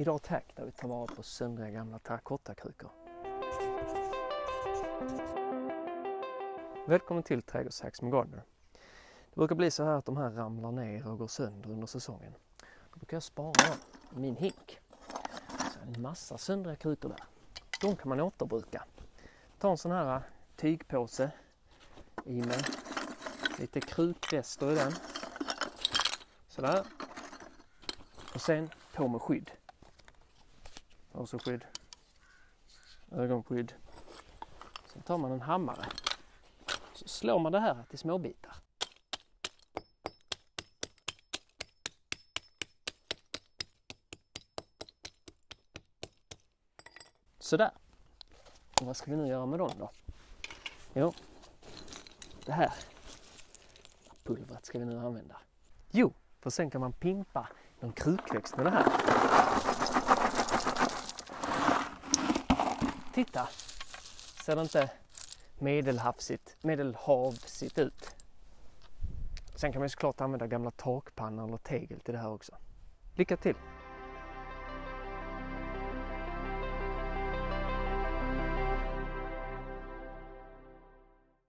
Idag tack där vi tar vara på söndriga gamla terrakottakrukor. Välkommen till Trädgårdshacks med Gardner. Det brukar bli så här att de här ramlar ner och går sönder under säsongen. Då brukar jag spara dem i min hink. Så en massa söndriga krukor där. De kan man återbruka. Ta en sån här tygpåse i med lite krukrester i den. Sådär. Och sen på med skydd. Alltså Hörselskydd. Ögonskydd. Sen tar man en hammare. Så slår man det här till små bitar. Sådär. Och vad ska vi nu göra med dem då? Jo, det här pulvret ska vi nu använda. Jo, för sen kan man pimpa någon krukväxt med det här. Titta! Ser det inte medelhavsigt, medelhavsigt ut? Sen kan man ju såklart använda gamla takpannor eller tegel till det här också. Lycka till!